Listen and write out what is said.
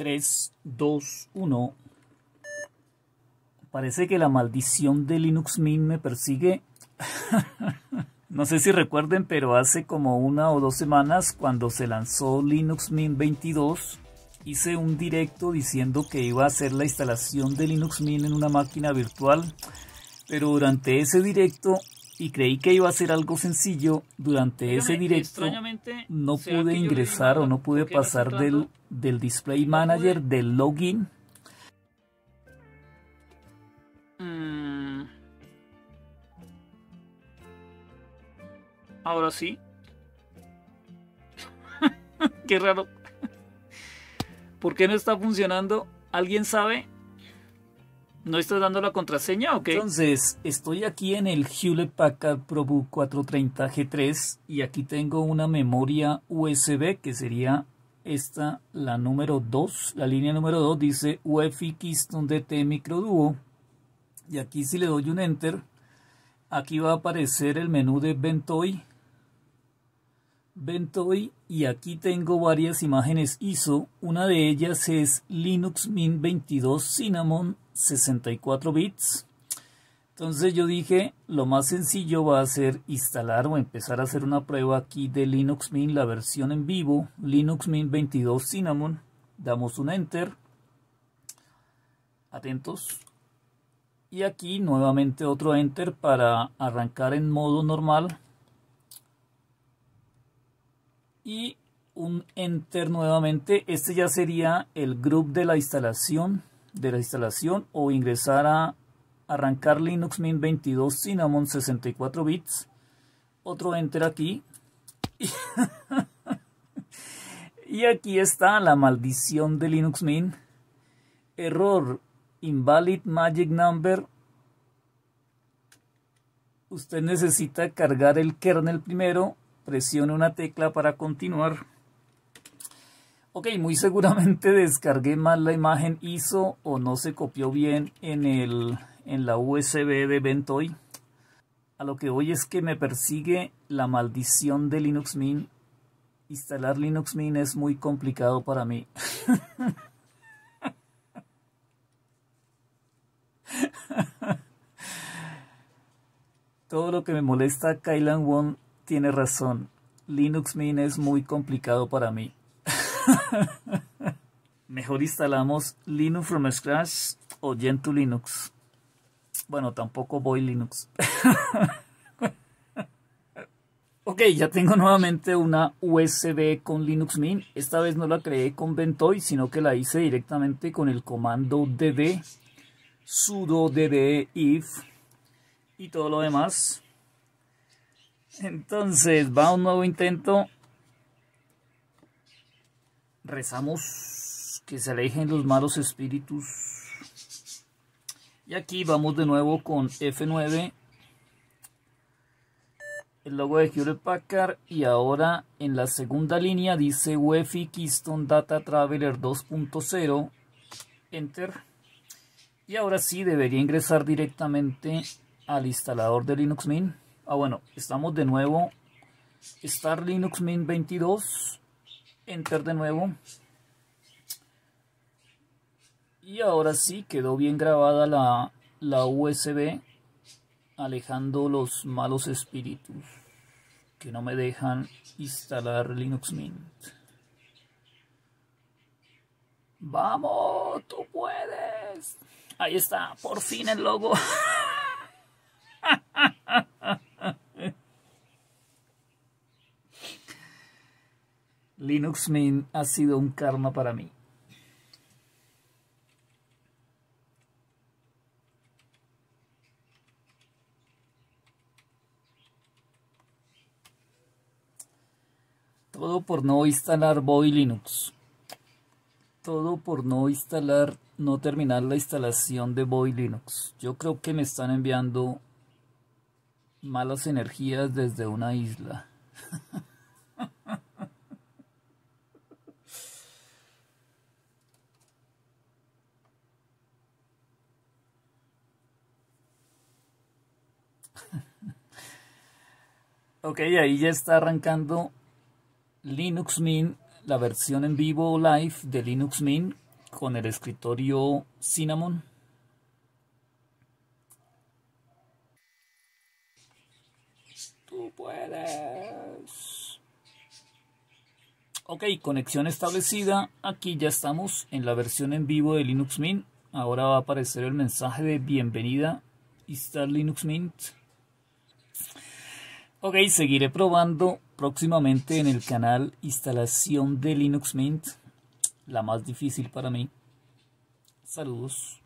3, 2, 1. Parece que la maldición de Linux Mint me persigue. no sé si recuerden, pero hace como una o dos semanas cuando se lanzó Linux Mint 22, hice un directo diciendo que iba a hacer la instalación de Linux Mint en una máquina virtual. Pero durante ese directo y creí que iba a ser algo sencillo. Durante ese directo no pude ingresar o no pude pasar del, del Display Manager del login. Mm. Ahora sí. Qué raro. ¿Por qué no está funcionando? ¿Alguien sabe? ¿No estoy dando la contraseña o qué? Entonces, estoy aquí en el Hewlett Packard ProBook 430 G3 y aquí tengo una memoria USB que sería esta, la número 2. La línea número 2 dice UEFI Keystone DT Micro Duo. Y aquí si le doy un Enter, aquí va a aparecer el menú de Ventoy. Ventoy y aquí tengo varias imágenes ISO. Una de ellas es Linux Mint 22 Cinnamon 64 bits. Entonces yo dije, lo más sencillo va a ser instalar o empezar a hacer una prueba aquí de Linux Mint, la versión en vivo, Linux Mint 22 Cinnamon. Damos un Enter. Atentos. Y aquí nuevamente otro Enter para arrancar en modo normal. Y un Enter nuevamente. Este ya sería el group de la instalación de la instalación o ingresar a arrancar Linux Mint 22 Cinnamon 64 bits. Otro enter aquí. y aquí está la maldición de Linux Mint. Error invalid magic number. Usted necesita cargar el kernel primero. Presione una tecla para continuar. Ok, muy seguramente descargué mal la imagen ISO o no se copió bien en, el, en la USB de Ventoy. A lo que hoy es que me persigue la maldición de Linux Mint. Instalar Linux Mint es muy complicado para mí. Todo lo que me molesta, Kailan Won tiene razón. Linux Mint es muy complicado para mí. Mejor instalamos Linux from scratch o Gentoo Linux. Bueno, tampoco voy Linux. ok, ya tengo nuevamente una USB con Linux Mint. Esta vez no la creé con Ventoy, sino que la hice directamente con el comando dd sudo dd if y todo lo demás. Entonces va un nuevo intento Rezamos que se alejen los malos espíritus. Y aquí vamos de nuevo con F9. El logo de Hewlett Packard. Y ahora en la segunda línea dice UEFI Keystone Data Traveler 2.0. Enter. Y ahora sí debería ingresar directamente al instalador de Linux Mint. Ah, bueno, estamos de nuevo. Start Linux Mint 22 enter de nuevo. Y ahora sí quedó bien grabada la, la USB alejando los malos espíritus que no me dejan instalar Linux Mint. Vamos tú puedes ahí está por fin el logo Linux Mint ha sido un karma para mí. Todo por no instalar Boy Linux. Todo por no instalar, no terminar la instalación de Boy Linux. Yo creo que me están enviando malas energías desde una isla. Ok, ahí ya está arrancando Linux Mint, la versión en vivo live de Linux Mint. con el escritorio Cinnamon. Tú puedes. Ok, conexión establecida. Aquí ya estamos en la versión en vivo de Linux Mint. Ahora va a aparecer el mensaje de bienvenida. Install Linux Mint. Ok, seguiré probando próximamente en el canal instalación de Linux Mint, la más difícil para mí. Saludos.